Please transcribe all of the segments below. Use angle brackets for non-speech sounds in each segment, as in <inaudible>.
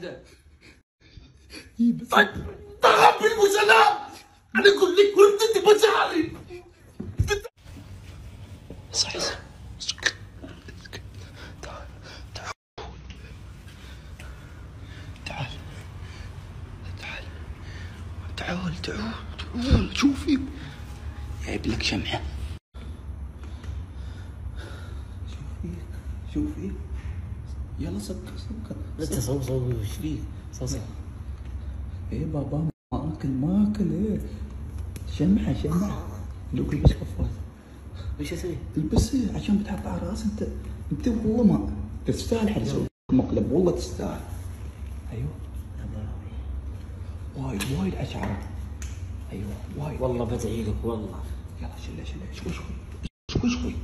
واحدة طيب ضرب بالمسلم أنا أقول لك وردتي بشعري صح صح تعال تعال تعال. شوفي. جايب لك شمعة. شوفي شوفي. يلا سكر سكر. لا تصوصو وش فيك صوصو إيه بابا ما اكل ما اكل إيه. شمعة شمعة. دوك البس قفاز وش أسوي؟ البسه عشان بتحط على رأس أنت. أنت والله ما تستاهل حد مقلب. والله تستاهل. أيوه. وايد وايد اشعرك أيوه وايد. والله بدعي لك والله. يلا شلة شلة. شوي شوي شوي شوي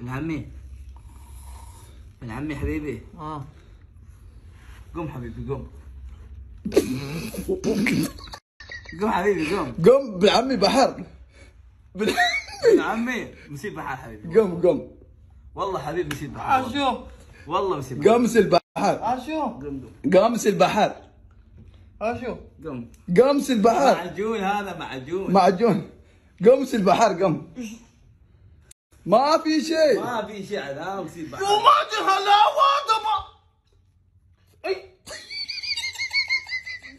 ابن عمي ابن عمي حبيبي. آه. قم حبيبي قم. قم حبيبي قم. قم ابن عمي بحر. ابن عمي مسيب بحر حبيبي. قم قم. والله حبيبي مسيب بحر. والله, والله مسيب قمس البحر. شوف قم قمس البحر. اشو قم. قمس البحر. معجون هذا معجون. معجون. قمس البحر قم. ما في شيء. ما في شيء مصيب بحر وما دي هلاوه دما أي.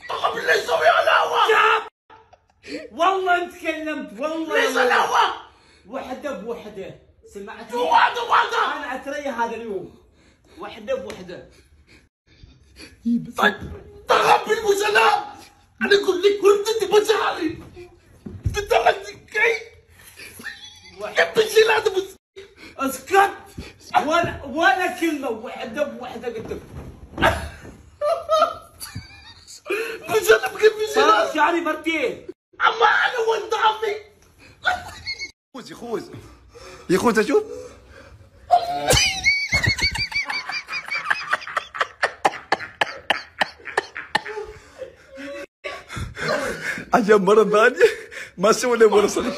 طب ليش سوي هلاوه والله انت تكلمت والله. ليش هلاوه وحدة بوحدة. سمعت؟ واحد واحد أنا أتريى هذا اليوم. وحدة بوحدة. طيب تغبي المسلم أنا أقول لك ردتي مشاعري دب وحده قدك بجنب كيف بجنب شعري يعني مرتين. أما أنا ولد عمي. خوز يخوز يخوز أشوف. عجب مرة ثانية. ما سوى لي مرة صغيرة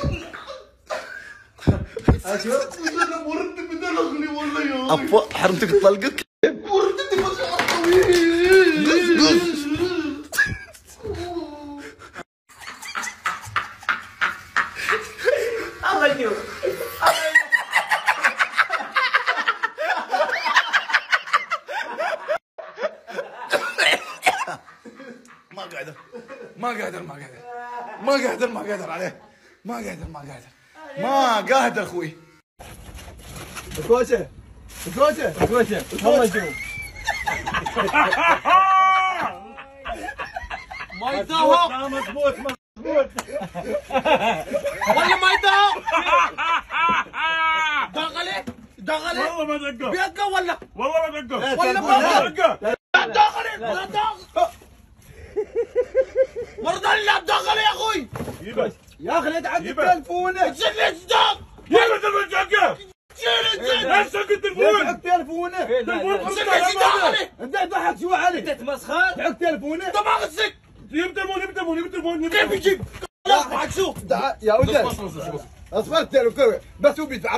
مسلم ورد من الاغلي والله يا أفا حرمتك طلقك وردتي مشاعري الله يشوف ما قادر ما قادر ما قادر ما قادر ما قادر عليه ما قادر ما قادر. ما قادر أخوي. كوسه كوسه كوسه والله شوف ما يتاهق مضبوط مضبوط ولا ما يتاهق دغلي دغلي والله ما <laughs> دقه بيقى ولا؟ والله ما دقه ولا ما دقه دغلي لا دغ مرضى لا دغلي يا أخوي. يا خالد عندي التليفون شلت صدق يا ولد الوجهك شلت التليفون عندك تليفونه إنت ضحك شو علي إنت تمسخر؟ عندك طب دماغك يب تليفون يب تليفون يب تليفون كيف يجيب؟ لا. شوف. يا ولد. اصبر التليفون بس هو بيدفع